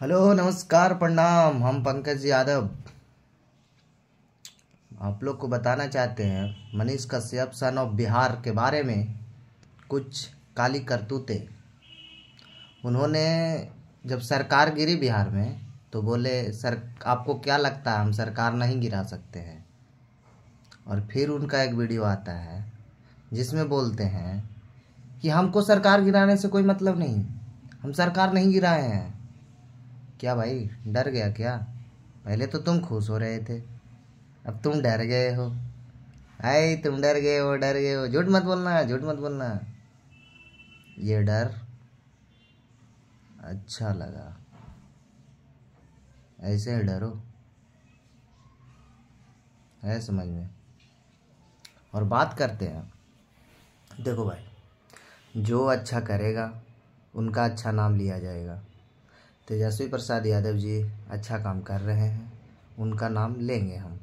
Hello, नमस्कार, प्रणाम। हम पंकज यादव। आप लोग को बताना चाहते हैं, मनीष कश्यप सन ऑफ़ बिहार के बारे में कुछ काली करतूतें। उन्होंने जब सरकार गिरी बिहार में तो बोले, सर, आपको क्या लगता है, हम सरकार नहीं गिरा सकते हैं? और फिर उनका एक वीडियो आता है, जिसमें बोलते हैं कि हमको सरकार गिराने से कोई मतलब नहीं। हम सरकार नहीं गिराए हैं। क्या भाई, डर गया क्या? पहले तो तुम खुश हो रहे थे, अब तुम डर गए हो। आई तुम डर गए हो, डर गए हो। झूठ मत बोलना, झूठ मत बोलना। ये डर अच्छा लगा। ऐसे डरो। है समझ में? और बात करते हैं। देखो भाई, जो अच्छा करेगा, उनका अच्छा नाम लिया जाएगा। तेजस्वी प्रसाद यादव जी अच्छा काम कर रहे हैं। उनका नाम लेंगे हम।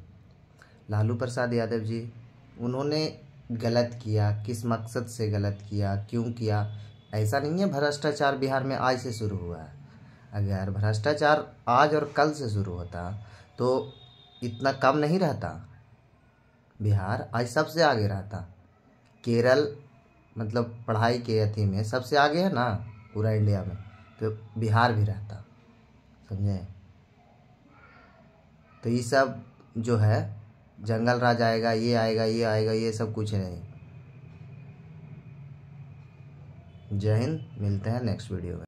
लालू प्रसाद यादव जी, उन्होंने गलत किया, किस मकसद से गलत किया, क्यों किया? ऐसा नहीं है, भ्रष्टाचार बिहार में आज से शुरू हुआ है। अगर भ्रष्टाचार आज और कल से शुरू होता तो इतना कम नहीं रहता। बिहार आज सबसे आगे रहता। केरल मतलब पढ़ाई के अथी में सबसे आगे है ना, पूरा इंडिया में। तो बिहार भी रहता, समझे? तो ये सब जो है, जंगल राज आएगा, ये आएगा ये आएगा, ये सब कुछ नहीं जय हिंद, मिलते हैं नेक्स्ट वीडियो में।